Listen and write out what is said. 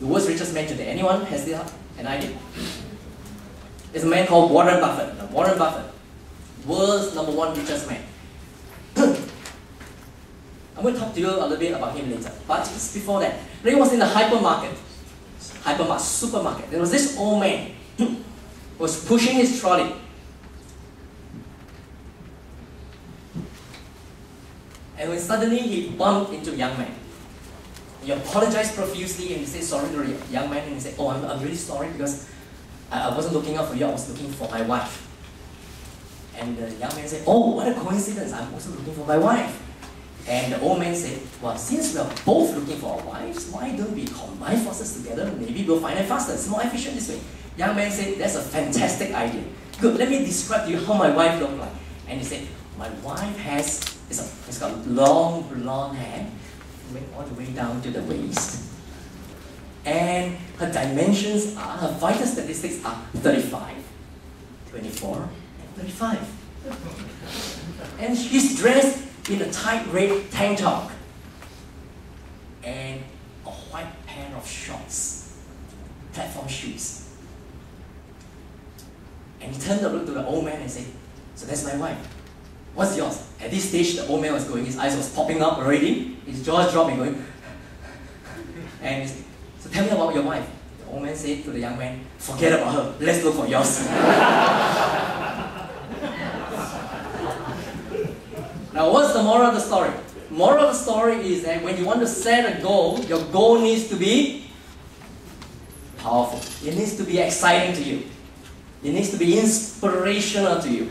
The world's richest man today. Anyone has the an idea? It's a man called Warren Buffett. Now, Warren Buffett, world's number one richest man. I'm going to talk to you a little bit about him later. But just before that, he was in the hypermarket, hypermarket, supermarket, there was this old man who was pushing his trolley. And when suddenly he bumped into a young man. He apologized profusely and he said sorry to the young man and he said, Oh, I'm, I'm really sorry because I, I wasn't looking out for you, I was looking for my wife. And the young man said, Oh, what a coincidence, I'm also looking for my wife. And the old man said, Well, since we are both looking for our wives, why don't we combine forces together? Maybe we'll find it faster. It's more efficient this way. Young man said, That's a fantastic idea. Good, let me describe to you how my wife looked like. And he said, My wife has, it's, a, it's got long blonde hair, all the way down to the waist. And her dimensions are, her vital statistics are 35, 24, and 35. And she's dressed in a tight red tank top and a white pair of shorts, platform shoes. And he turned to look to the old man and said, So that's my wife. What's yours? At this stage, the old man was going, his eyes was popping up already, his jaw dropping, going, and So tell me about your wife. The old man said to the young man, Forget about her, let's look for yours. Now, what's the moral of the story? Moral of the story is that when you want to set a goal, your goal needs to be powerful. It needs to be exciting to you. It needs to be inspirational to you.